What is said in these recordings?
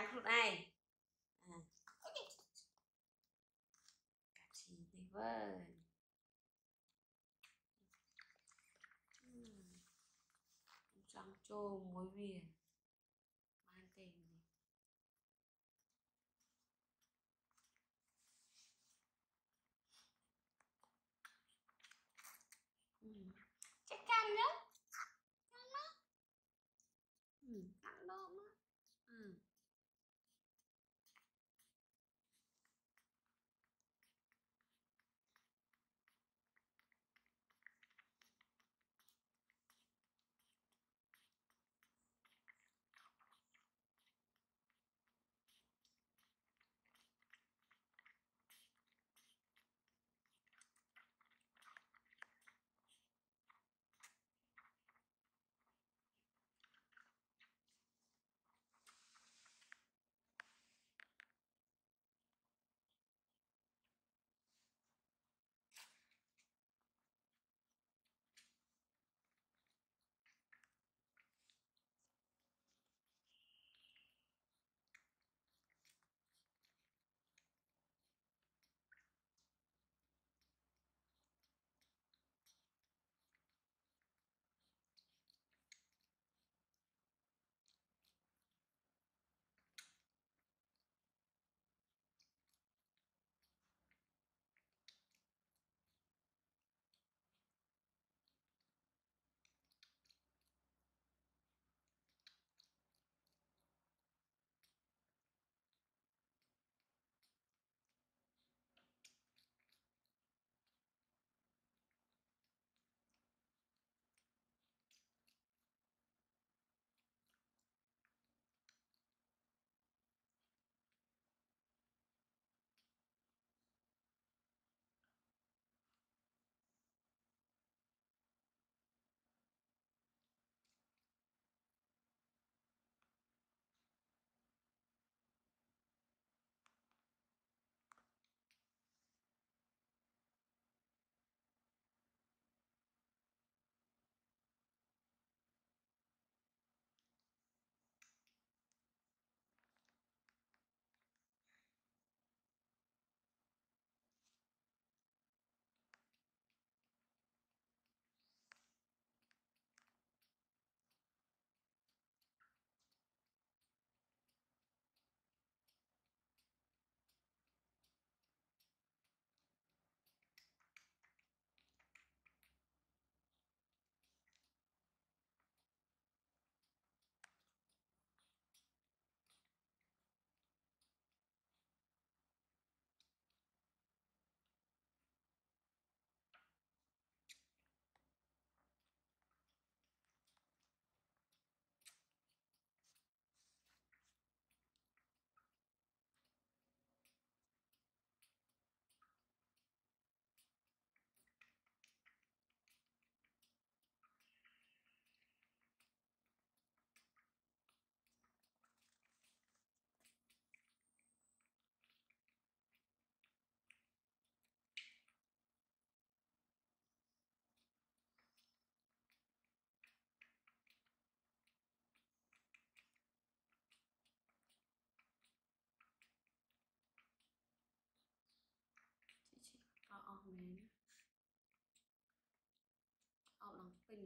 ừ, à, à, à. cắnខ្លួនឯងអាកាត់ជីនេះវើខ្ញុំចង់ចូលមួយវាបានទេនេះ Ừ. chắc canh đó เอาลองเป็น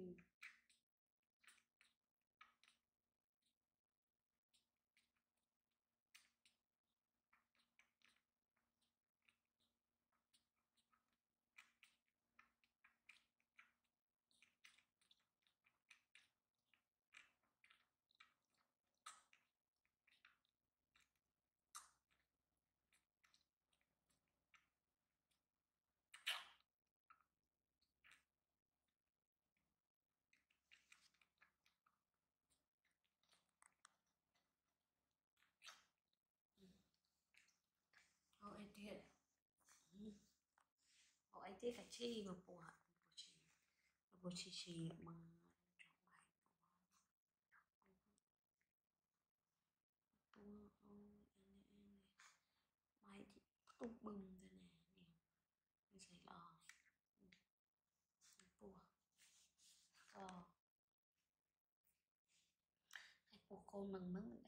here. Hậu ấy tiện cả chi mà phù hợp Bố chi Bố chi chi mà tung bừng ra nè Nhiều Mình sẽ lò. Phù Ờ. Khôn bằng mình